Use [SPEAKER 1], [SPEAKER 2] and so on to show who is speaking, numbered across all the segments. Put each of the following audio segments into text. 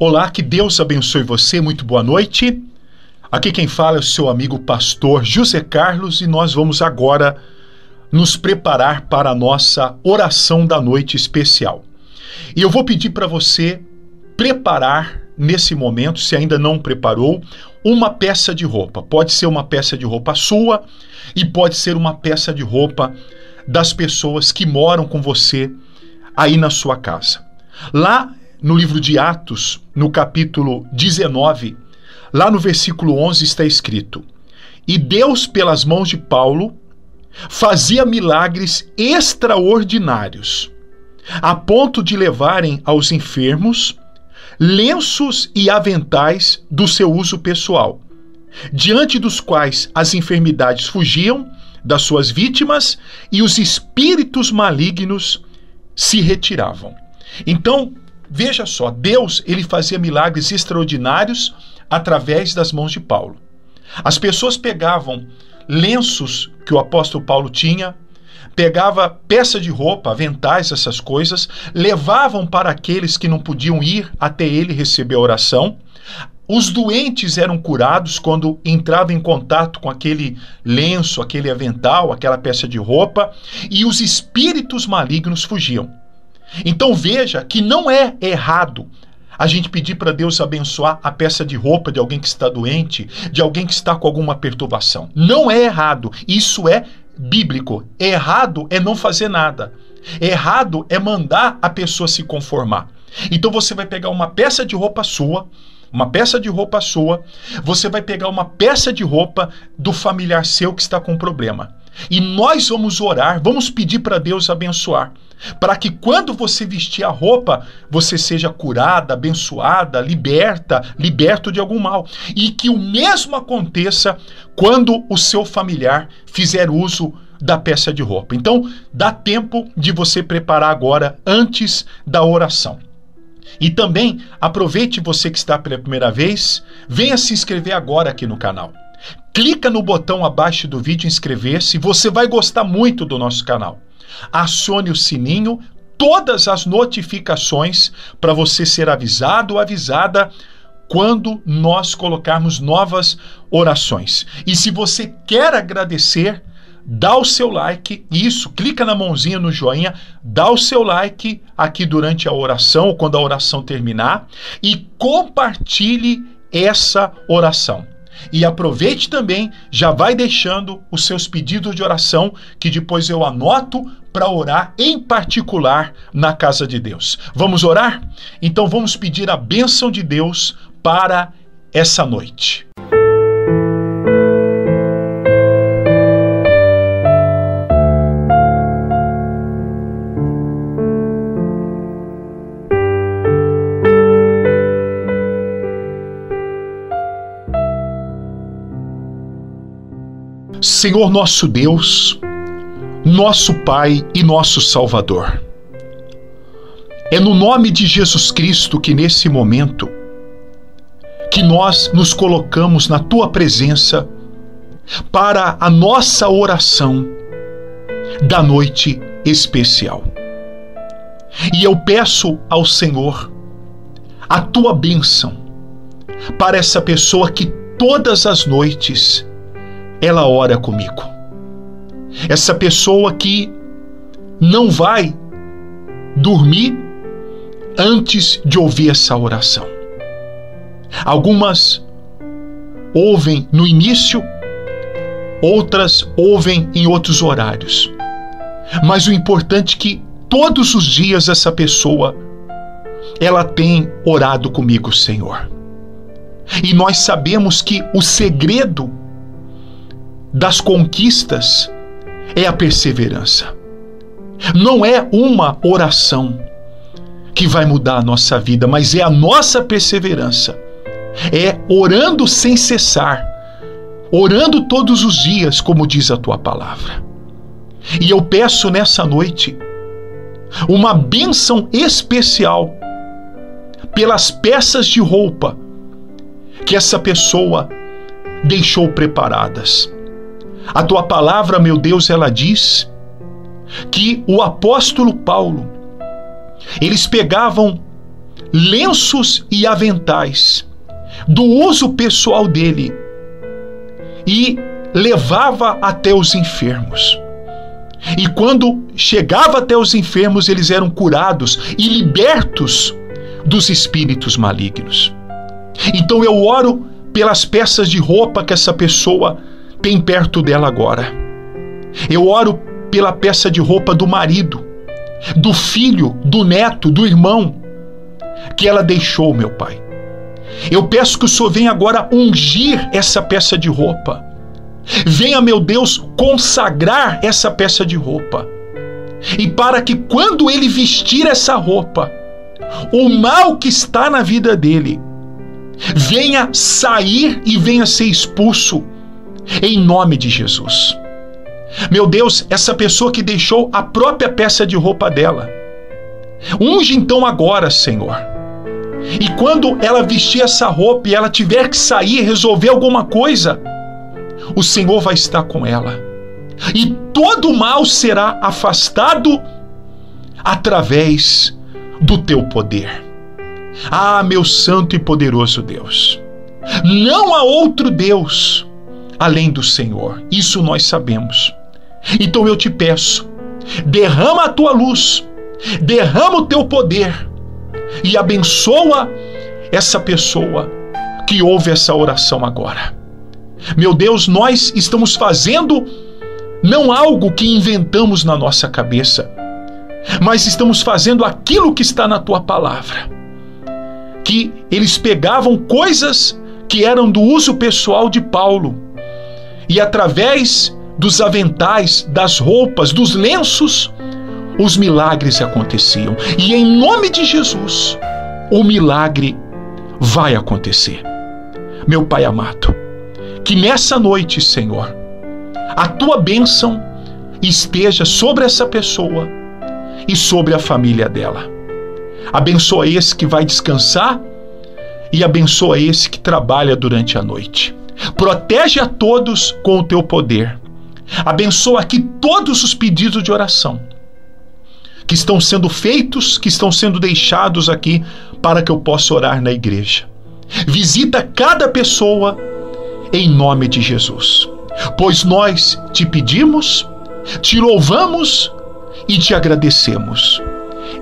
[SPEAKER 1] Olá, que Deus abençoe você, muito boa noite. Aqui quem fala é o seu amigo pastor José Carlos e nós vamos agora nos preparar para a nossa oração da noite especial. E eu vou pedir para você preparar nesse momento, se ainda não preparou, uma peça de roupa. Pode ser uma peça de roupa sua e pode ser uma peça de roupa das pessoas que moram com você aí na sua casa. Lá no livro de Atos, no capítulo 19, lá no versículo 11 está escrito: E Deus, pelas mãos de Paulo, fazia milagres extraordinários, a ponto de levarem aos enfermos lenços e aventais do seu uso pessoal, diante dos quais as enfermidades fugiam das suas vítimas e os espíritos malignos se retiravam. Então, veja só, Deus ele fazia milagres extraordinários através das mãos de Paulo. As pessoas pegavam lenços que o apóstolo Paulo tinha, pegava peça de roupa, aventais, essas coisas, levavam para aqueles que não podiam ir até ele receber a oração. Os doentes eram curados quando entravam em contato com aquele lenço, aquele avental, aquela peça de roupa, e os espíritos malignos fugiam. Então veja que não é errado a gente pedir para Deus abençoar a peça de roupa de alguém que está doente, de alguém que está com alguma perturbação. Não é errado. Isso é bíblico. Errado é não fazer nada. Errado é mandar a pessoa se conformar. Então você vai pegar uma peça de roupa sua, uma peça de roupa sua, você vai pegar uma peça de roupa do familiar seu que está com problema. E nós vamos orar, vamos pedir para Deus abençoar, para que quando você vestir a roupa, você seja curada, abençoada, liberta, liberto de algum mal. E que o mesmo aconteça quando o seu familiar fizer uso da peça de roupa. Então, dá tempo de você preparar agora antes da oração. E também aproveite você que está pela primeira vez, venha se inscrever agora aqui no canal. Clica no botão abaixo do vídeo inscrever-se, você vai gostar muito do nosso canal. Acione o sininho, todas as notificações para você ser avisado ou avisada quando nós colocarmos novas orações. E se você quer agradecer, dá o seu like, isso, clica na mãozinha no joinha, dá o seu like aqui durante a oração ou quando a oração terminar e compartilhe essa oração. E aproveite também, já vai deixando os seus pedidos de oração, que depois eu anoto para orar em particular na casa de Deus. Vamos orar? Então vamos pedir a bênção de Deus para essa noite. Senhor nosso Deus, nosso Pai e nosso Salvador. É no nome de Jesus Cristo que nesse momento que nós nos colocamos na tua presença para a nossa oração da noite especial. E eu peço ao Senhor a tua bênção para essa pessoa que todas as noites ela ora comigo. Essa pessoa que não vai dormir antes de ouvir essa oração. Algumas ouvem no início, outras ouvem em outros horários. Mas o importante é que todos os dias essa pessoa ela tem orado comigo, Senhor. E nós sabemos que o segredo das conquistas é a perseverança. Não é uma oração que vai mudar a nossa vida, mas é a nossa perseverança. É orando sem cessar, orando todos os dias, como diz a tua palavra. E eu peço nessa noite uma bênção especial pelas peças de roupa que essa pessoa deixou preparadas a tua palavra, meu Deus, ela diz que o apóstolo Paulo, eles pegavam lenços e aventais do uso pessoal dele e levava até os enfermos. E quando chegava até os enfermos, eles eram curados e libertos dos espíritos malignos. Então eu oro pelas peças de roupa que essa pessoa tem perto dela agora. Eu oro pela peça de roupa do marido, do filho, do neto, do irmão que ela deixou, meu Pai. Eu peço que o Senhor venha agora ungir essa peça de roupa. Venha, meu Deus, consagrar essa peça de roupa. E para que quando ele vestir essa roupa, o mal que está na vida dele venha sair e venha ser expulso em nome de Jesus. Meu Deus, essa pessoa que deixou a própria peça de roupa dela. Unge então agora, Senhor. E quando ela vestir essa roupa e ela tiver que sair resolver alguma coisa, o Senhor vai estar com ela. E todo mal será afastado através do teu poder. Ah, meu santo e poderoso Deus. Não há outro Deus além do Senhor. Isso nós sabemos. Então eu te peço, derrama a tua luz, derrama o teu poder e abençoa essa pessoa que ouve essa oração agora. Meu Deus, nós estamos fazendo não algo que inventamos na nossa cabeça, mas estamos fazendo aquilo que está na tua palavra. Que eles pegavam coisas que eram do uso pessoal de Paulo e através dos aventais, das roupas, dos lenços, os milagres aconteciam. E em nome de Jesus, o milagre vai acontecer. Meu Pai amado, que nessa noite, Senhor, a tua bênção esteja sobre essa pessoa e sobre a família dela. Abençoa esse que vai descansar e abençoa esse que trabalha durante a noite. Protege a todos com o teu poder. Abençoa aqui todos os pedidos de oração que estão sendo feitos, que estão sendo deixados aqui para que eu possa orar na igreja. Visita cada pessoa em nome de Jesus. Pois nós te pedimos, te louvamos e te agradecemos.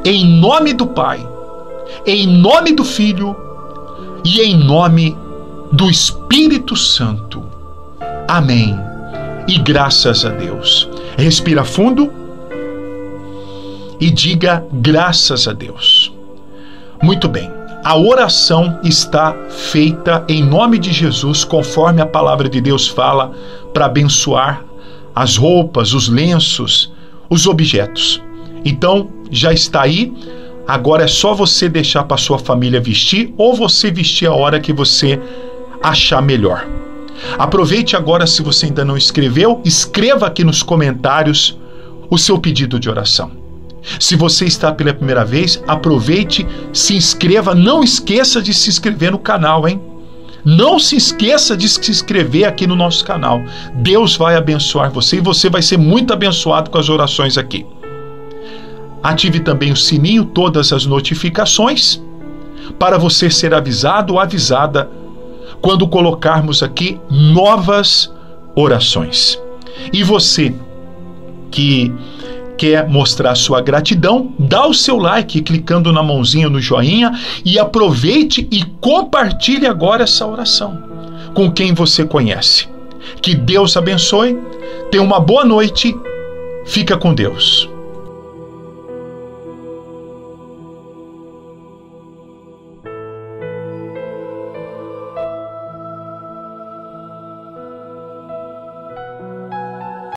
[SPEAKER 1] Em nome do Pai, em nome do Filho e em nome do Espírito Santo. Amém. E graças a Deus. Respira fundo e diga graças a Deus. Muito bem. A oração está feita em nome de Jesus, conforme a palavra de Deus fala, para abençoar as roupas, os lenços, os objetos. Então, já está aí. Agora é só você deixar para sua família vestir ou você vestir a hora que você achar melhor. Aproveite agora, se você ainda não escreveu, escreva aqui nos comentários o seu pedido de oração. Se você está pela primeira vez, aproveite, se inscreva, não esqueça de se inscrever no canal, hein? Não se esqueça de se inscrever aqui no nosso canal. Deus vai abençoar você e você vai ser muito abençoado com as orações aqui. Ative também o sininho, todas as notificações, para você ser avisado ou avisada quando colocarmos aqui novas orações. E você que quer mostrar sua gratidão, dá o seu like clicando na mãozinha no joinha e aproveite e compartilhe agora essa oração com quem você conhece. Que Deus abençoe, tenha uma boa noite, fica com Deus.